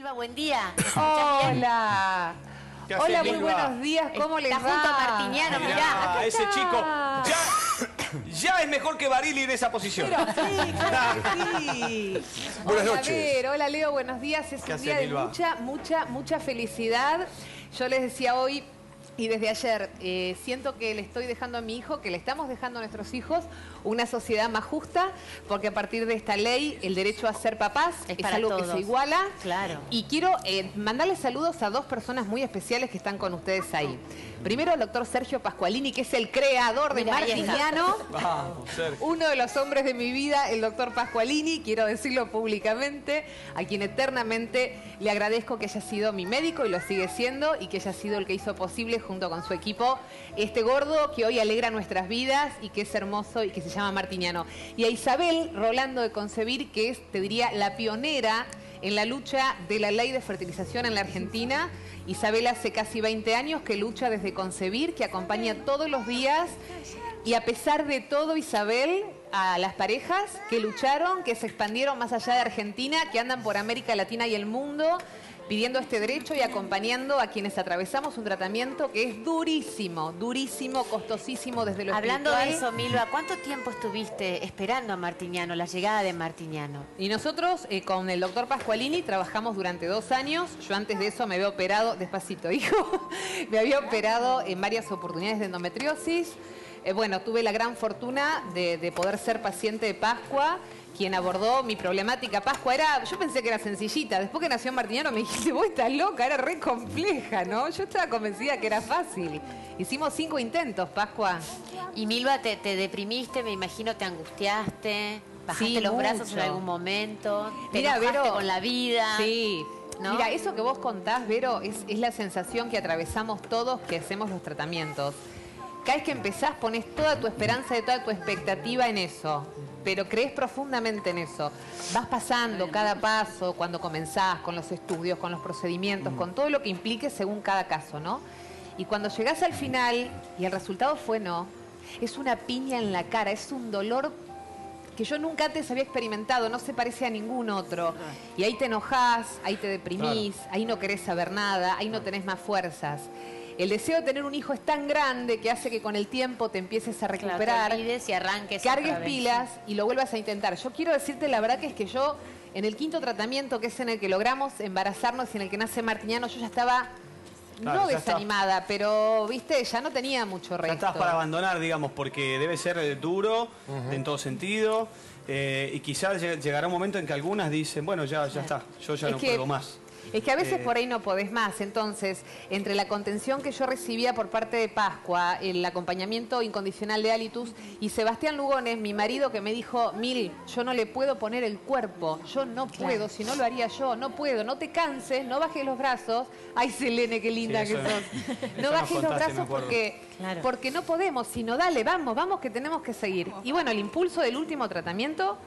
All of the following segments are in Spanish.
Milva, buen día. Hola. ¿Qué haces, Hola, muy buenos días. ¿Cómo les Está va? junto a Martiniano, Mirá, mirá. acá ese está. chico ya, ya es mejor que Barili en esa posición. Pero sí, claro que sí. Buenas hola, noches. Ver, hola, Leo, buenos días. Es ¿Qué un día de mucha, mucha, mucha felicidad. Yo les decía hoy y desde ayer, eh, siento que le estoy dejando a mi hijo, que le estamos dejando a nuestros hijos una sociedad más justa, porque a partir de esta ley el derecho a ser papás Es es, para algo que todos. se iguala. Claro. Y quiero eh, mandarles saludos a dos personas muy especiales que están con ustedes ahí. Primero, el doctor Sergio Pascualini, que es el creador de. Martiniano. Uno de los hombres de mi vida, el doctor Pascualini, quiero decirlo públicamente, a quien eternamente le agradezco que haya sido mi médico y lo sigue siendo y que haya sido el que hizo posible junto con su equipo este gordo que hoy alegra nuestras vidas y que es hermoso y que se llama Martiniano. Y a Isabel Rolando de Concebir, que es, te diría, la pionera en la lucha de la ley de fertilización en la Argentina. Isabel hace casi 20 años que lucha desde Concebir, que acompaña todos los días y a pesar de todo, Isabel, a las parejas que lucharon, que se expandieron más allá de Argentina, que andan por América Latina y el mundo pidiendo este derecho y acompañando a quienes atravesamos un tratamiento que es durísimo, durísimo, costosísimo desde lo Hablando de eso, Milva, ¿cuánto tiempo estuviste esperando a Martiniano, la llegada de Martiniano? Y nosotros eh, con el doctor Pascualini trabajamos durante dos años. Yo antes de eso me había operado, despacito hijo, me había operado en varias oportunidades de endometriosis. Eh, bueno, tuve la gran fortuna de, de poder ser paciente de Pascua. Quien abordó mi problemática Pascua era, yo pensé que era sencillita, después que nació Martiniano me dijiste, vos estás loca, era re compleja, ¿no? Yo estaba convencida que era fácil. Hicimos cinco intentos, Pascua. Y Milva, te, te deprimiste, me imagino, te angustiaste, bajaste Sí, los brazos en algún momento, te Mira, Vero, con la vida. Sí. ¿no? Mira, eso que vos contás, Vero, es, es la sensación que atravesamos todos que hacemos los tratamientos. Cada vez que empezás pones toda tu esperanza y toda tu expectativa en eso, pero crees profundamente en eso. Vas pasando cada paso cuando comenzás, con los estudios, con los procedimientos, con todo lo que implique según cada caso, ¿no? Y cuando llegás al final y el resultado fue no, es una piña en la cara, es un dolor que yo nunca antes había experimentado, no se parece a ningún otro. Y ahí te enojás, ahí te deprimís, ahí no querés saber nada, ahí no tenés más fuerzas. El deseo de tener un hijo es tan grande que hace que con el tiempo te empieces a Claro, te recuperar, y arranques cargues pilas y lo vuelvas a intentar. Yo quiero decirte la verdad que es que yo, en el quinto tratamiento, que es en el que logramos embarazarnos y en el que nace Martiniano, yo ya estaba, Claro, no ya está. desanimada, pero, viste, ya no tenía mucho Ya resto. estás para abandonar, digamos, porque debe ser eh, duro en todo sentido. eh, y quizás lleg- llegará un momento en que algunas dicen, bueno, ya, ya está, yo ya Es no que- puedo más. Es que a veces Eh, por ahí no podés más. Entonces, entre la contención que yo recibía por parte de Pascua, el acompañamiento incondicional de Alitus y Sebastián Lugones, mi marido, que me dijo, Mil, yo no le puedo poner el cuerpo, yo no puedo, si no lo haría yo, no puedo, no te canses, no bajes los brazos. Ay, Selene, qué linda Sí, que sos. No bajes los brazos porque, Claro. porque no podemos, sino dale, vamos, vamos que tenemos que seguir. Y bueno, el impulso del último tratamiento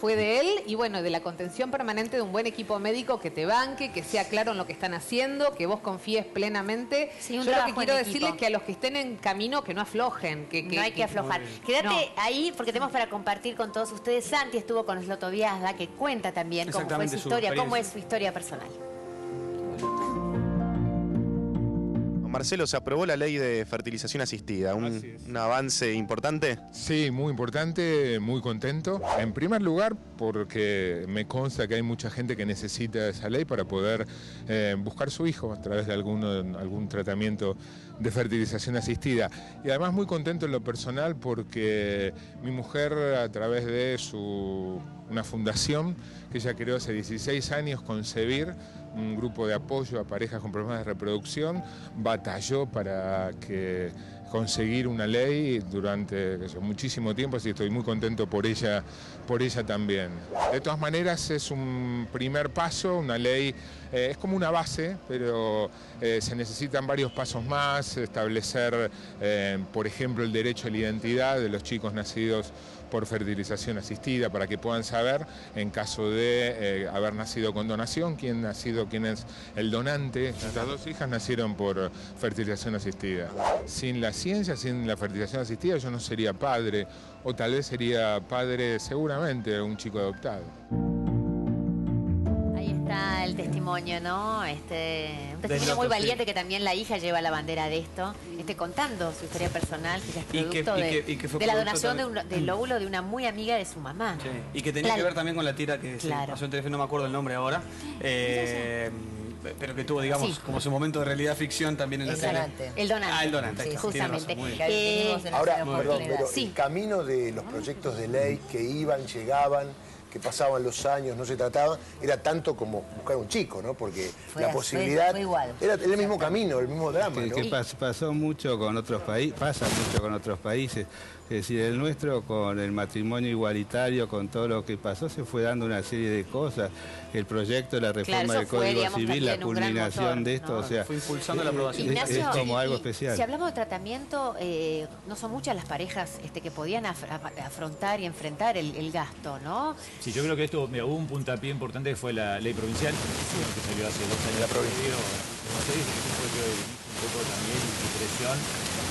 fue de él y bueno, de la contención permanente de un buen equipo médico que te banque, que sea claro en lo que están haciendo, que vos confíes plenamente. Sí, un Yo lo que quiero decirles es que a los que estén en camino, que no aflojen. Que, que- no hay que aflojar. Quédate No. ahí porque tenemos para compartir con todos ustedes. Santi estuvo con Sloto Viazda, que cuenta también cómo fue su su historia, cómo es su historia personal. Marcelo, se aprobó la ley de fertilización asistida, un, Así es. un avance importante. Sí, muy importante, muy contento. En primer lugar, porque me consta que hay mucha gente que necesita esa ley para poder eh, buscar su hijo a través de alguno- algún tratamiento de fertilización asistida. Y además muy contento en lo personal porque mi mujer a través de su una fundación que ella creó hace 16 años, Concebir, un grupo de apoyo a parejas con problemas de reproducción, batalló para conseguir una ley durante muchísimo tiempo, así que estoy muy contento por ella, por ella también. De todas maneras es un primer paso, una ley eh, es como una base, pero eh, se necesitan varios pasos más, establecer, eh, por ejemplo, el derecho a la identidad de los chicos nacidos por fertilización asistida para que puedan saber en caso de eh, haber nacido con donación quién ha sido quién es el donante. Nuestras dos hijas nacieron por fertilización asistida. Sin la ciencia, sin la fertilización asistida, yo no sería padre o tal vez sería padre seguramente de un chico adoptado. Testimonio, ¿no? Este, un testimonio muy sí. valiente que también la hija lleva la bandera de esto, este, contando su historia personal, que ya es Y que- y de, que- y que fue de la donación de un- del óvulo de una muy amiga de su mamá. Sí, Y que tenía Claro. que ver también con la tira que se Claro. pasó en Telefe, no me acuerdo el nombre ahora. eh, pero que tuvo, digamos, Sí. como su momento de realidad ficción también en la El tele. donante. El donante. Ah, el donante, Sí, justamente. razón, Eh, la Ahora, perdón, pero Sí. el camino de los proyectos de ley que iban, llegaban, que pasaban los años, no se trataban, era tanto como buscar un chico, ¿no? Porque Fue la así, posibilidad fue igual. era el mismo camino, el mismo drama, que, ¿no? que pas- pasó mucho con otros países, pasa mucho con otros países. Es decir, el nuestro con el matrimonio igualitario, con todo lo que pasó, se fue dando una serie de cosas. El proyecto de la reforma del fue, Código digamos, Civil, la culminación motor, de esto, ¿no? o sea, Fue impulsando la aprobación. es- Ignacio, es como algo y especial. Si hablamos de tratamiento, eh, no son muchas las parejas este, que podían af- af- afrontar y enfrentar el, el gasto, ¿no? Sí, yo creo que esto, mira, hubo un puntapié importante que fue la ley provincial, que salió hace dos años. La provincia. fue que un poco también presión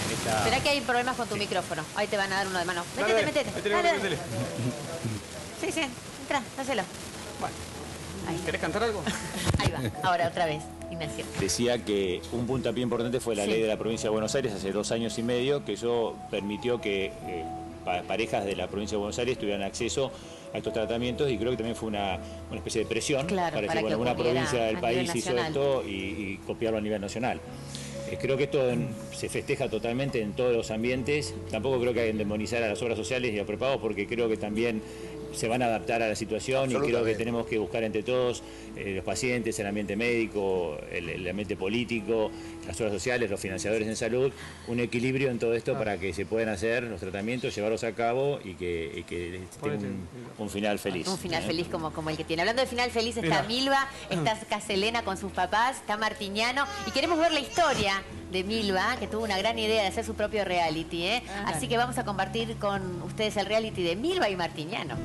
en esta... Espera que hay problemas con tu micrófono. Ahí te van a dar uno de mano. Dale, Métete, dale, métete. métele, Dale, métele. Sí, sí, entra, dáselo. Bueno, Ahí, ¿querés cantar algo? ahí va. Ahora otra vez, Ignacio. Decía que un puntapié importante fue la Sí. ley de la provincia de Buenos Aires hace dos años y medio, que eso permitió que eh, parejas de la provincia de Buenos Aires tuvieran acceso a estos tratamientos y creo que también fue una, una especie de presión Claro, para, para decir, que bueno, una ocurriera provincia del país hizo esto y, y copiarlo a nivel nacional. Eh, Creo que esto se festeja totalmente en todos los ambientes. Tampoco creo que hay que demonizar a las obras sociales y a prepagos porque creo que también se van a adaptar a la situación y creo que tenemos que buscar entre todos, eh, los pacientes, el ambiente médico, el, el ambiente político, las obras sociales, los financiadores en salud, un equilibrio en todo esto para que se puedan hacer los tratamientos, llevarlos a cabo y que, y que tenga un, un final feliz. Un final ¿eh? feliz como, como el que tiene. Hablando de final feliz está Mira. Milva, está Caselena con sus papás, está Martiñano y queremos ver la historia de Milva, que tuvo una gran idea de hacer su propio reality. ¿eh? Así que vamos a compartir con ustedes el reality de Milva y Martiñano.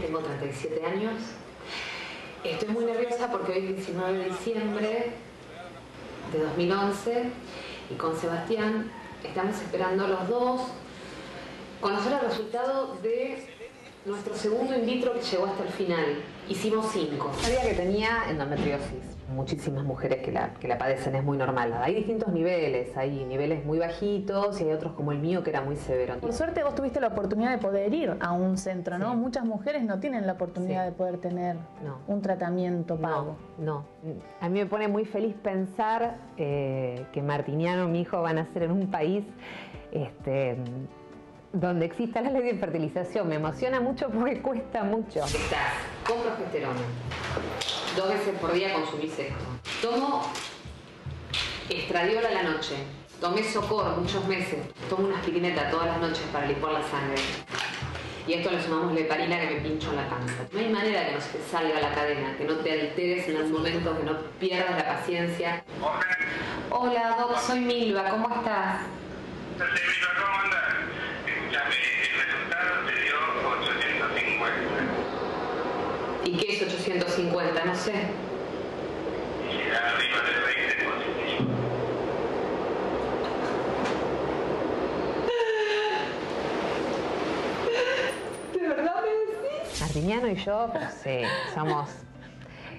Tengo 37 años. Estoy muy nerviosa porque hoy es 19 de diciembre de 2011 y con Sebastián estamos esperando los dos conocer el resultado de nuestro segundo in vitro que llegó hasta el final. Hicimos cinco. Sabía que tenía endometriosis. Muchísimas mujeres que la, que la padecen, es muy normal. Hay distintos niveles, hay niveles muy bajitos y hay otros como el mío que era muy severo. Por suerte vos tuviste la oportunidad de poder ir a un centro, ¿no? Sí. Muchas mujeres no tienen la oportunidad Sí. de poder tener No. un tratamiento pago. No, no. A mí me pone muy feliz pensar eh, que Martiniano, mi hijo, van a ser en un país este, donde exista la ley de fertilización. Me emociona mucho porque cuesta mucho. Estás con progesterona. Dos veces por día consumís esto. Tomo estradiol a la noche. Tomé socor muchos meses. Tomo una aspirineta todas las noches para licuar la sangre. Y a esto le sumamos leparina que me pincho en la panza. No hay manera que no se te salga la cadena, que no te alteres en algún momento, que no pierdas la paciencia. Hola, Doc, soy Milva, ¿cómo estás? ¿cómo andas? Escúchame, el resultado te dio 850. ¿Y qué es 850? No sé. Arriba del 20 positivo. ¿De verdad me decís? Martiniano y yo, sí, somos...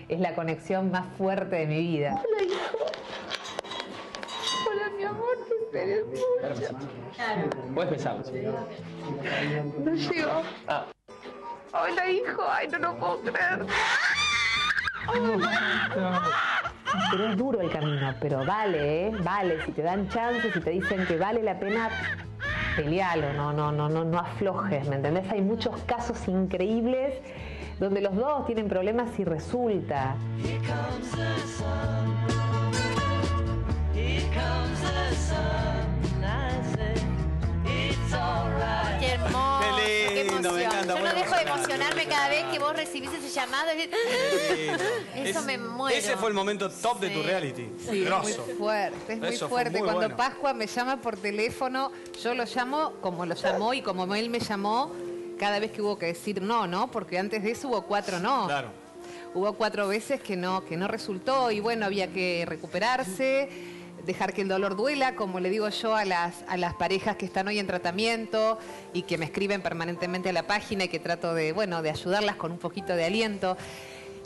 Es la conexión más fuerte de mi vida. Mucho. Puedes pensarlo. No llegó. Hola, hijo. Ay, no lo puedo creer. Pero es duro el camino, pero vale, ¿eh? Vale. Si te dan chances, si te dicen que vale la pena, pelealo, no, no, no, no, no aflojes, ¿me entendés? Hay muchos casos increíbles donde los dos tienen problemas y resulta. Vos recibís ese llamado. Es- Eso Es- me muero. Ese fue el momento top de tu Sí. reality. Sí, es Grosso. muy fuerte, es muy Eso fue fuerte. muy Cuando bueno. Pascua me llama por teléfono, yo lo llamo como lo llamó y como él me llamó cada vez que hubo que decir no, ¿no? Porque antes de eso hubo cuatro no. Claro. Hubo cuatro veces que no, que no resultó y bueno, había que recuperarse. Dejar que el dolor duela, como le digo yo a las, a las parejas que están hoy en tratamiento y que me escriben permanentemente a la página y que trato de, bueno, de ayudarlas con un poquito de aliento.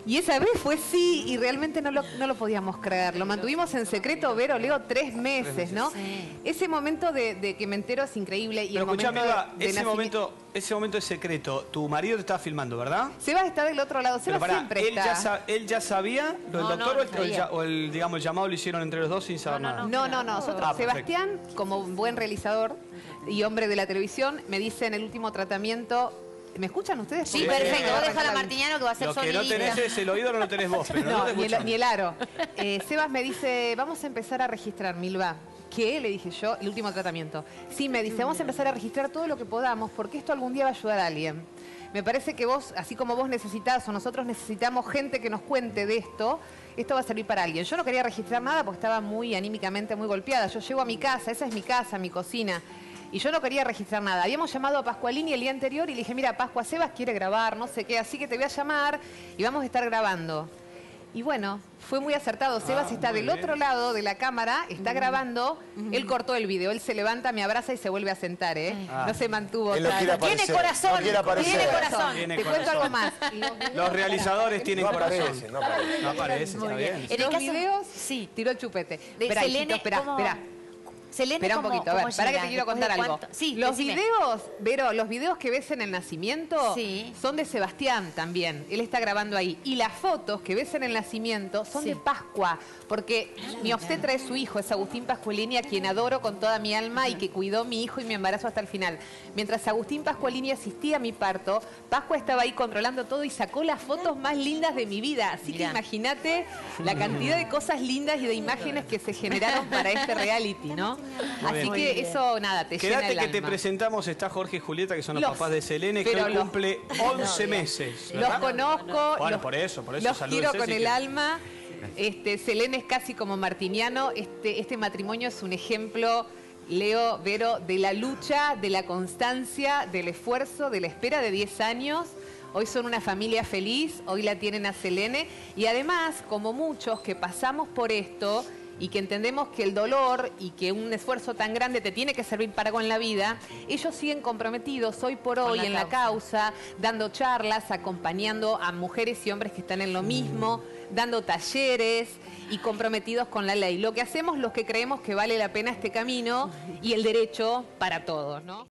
Y esa vez fue sí y realmente no lo, no lo podíamos creer. Lo mantuvimos en secreto, Vero, Leo, tres meses, ¿no? Ese momento de, de que me entero es increíble. Y Pero el momento escuchame, Eva, de ese nacimiento- momento, ese momento es secreto. Tu marido te estaba filmando, ¿verdad? Sebas está del otro lado. Sebas pará, siempre él, está. ya él ya sabía lo del No, no, doctor no o, el, o el sabía. ya- o el, digamos, el llamado lo hicieron entre los dos sin saber nada. No, no, no. Nosotros, Ah. Sebastián, como un buen realizador y hombre de la televisión, me dice en el último tratamiento. ¿Me escuchan ustedes? Sí, perfecto. Vos déjala a la- Martiñano que va a ser Lo que no sonidista. tenés es el oído, no lo tenés vos, pero no, No, te ni, el, ni el aro. Eh, Sebas me dice, vamos a empezar a registrar, Milva. ¿Qué? Le dije yo, el último tratamiento. Sí, me dice, vamos a empezar a registrar todo lo que podamos, porque esto algún día va a ayudar a alguien. Me parece que vos, así como vos necesitas o nosotros necesitamos gente que nos cuente de esto, esto va a servir para alguien. Yo no quería registrar nada porque estaba muy anímicamente muy golpeada. Yo llego a mi casa, esa es mi casa, mi cocina. Y yo no quería registrar nada. Habíamos llamado a Pascualini el día anterior y le dije, mira, Pascua Sebas quiere grabar, no sé qué, así que te voy a llamar y vamos a estar grabando. Y bueno, fue muy acertado. Sebas está del bien. otro lado de la cámara, está grabando. Él cortó el video, él se levanta, me abraza y se vuelve a sentar, ¿eh? Ah. No se mantuvo. Él no tal. quiere aparecer, Tiene corazón, no quiere aparecer. tiene corazón. Tiene Te cuento algo más. Los realizadores tienen No corazón. no aparece. No aparece, está bien. En el Los caso- videos, sí. tiró el chupete. De Espera, espera, ¿cómo- espera. Selene, Espera un ¿cómo- poquito, a ver, para que te quiero ¿Después contar de algo. Sí, los decime. videos, Vero, los videos que ves en el nacimiento Sí. son de Sebastián también. Él está grabando ahí. Y las fotos que ves en el nacimiento son Sí. de Pascua, porque mi obstetra es su hijo, es Agustín Pascualini, a quien adoro con toda mi alma y que cuidó mi hijo y mi embarazo hasta el final. Mientras Agustín Pascualini asistía a mi parto, Pascua estaba ahí controlando todo y sacó las fotos más lindas de mi vida. Así Mirá. que imagínate la cantidad de cosas lindas y de imágenes que se generaron para este reality, ¿no? Así que eso, nada, te llena Quédate el que te presentamos, está Jorge y Julieta, que son los, Los- papás de Selene, que pero hoy los- cumple 11 meses. Los conozco, Bueno, los, por eso, por eso los quiero con el alma. Este, Selene es casi como martiniano. Este, este matrimonio es un ejemplo, Leo, Vero, de la lucha, de la constancia, del esfuerzo, de la espera de 10 años. Hoy son una familia feliz, hoy la tienen a Selene. Y además, como muchos que pasamos por esto y que entendemos que el dolor y que un esfuerzo tan grande te tiene que servir para con la vida, ellos siguen comprometidos hoy por hoy la en la causa. causa, dando charlas, acompañando a mujeres y hombres que están en lo mismo, dando talleres y comprometidos con la ley. Lo que hacemos los que creemos que vale la pena este camino y el derecho para todos, ¿no?